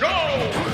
Go!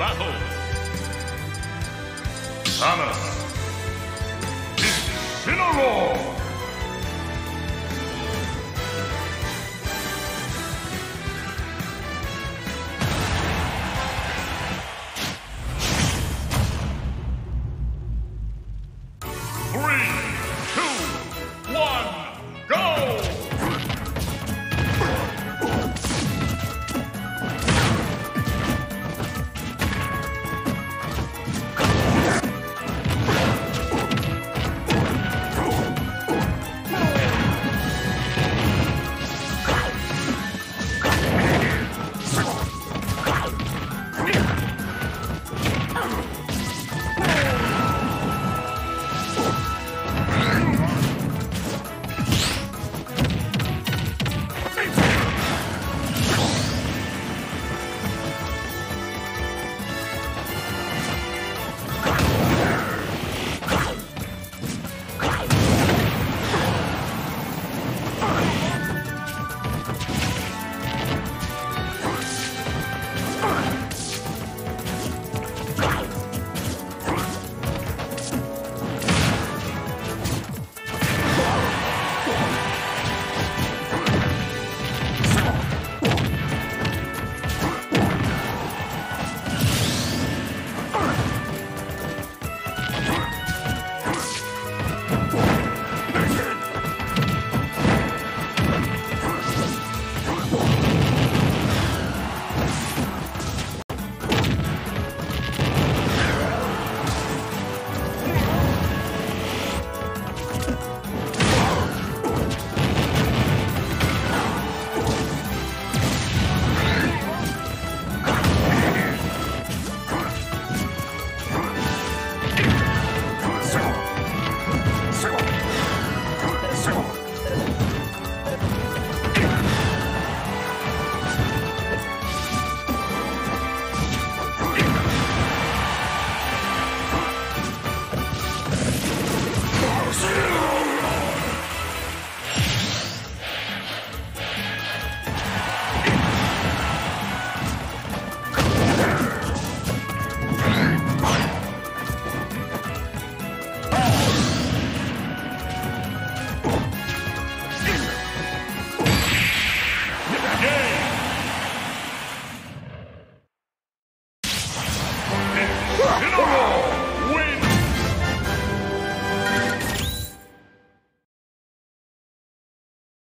Battle. Samus. Incineroar.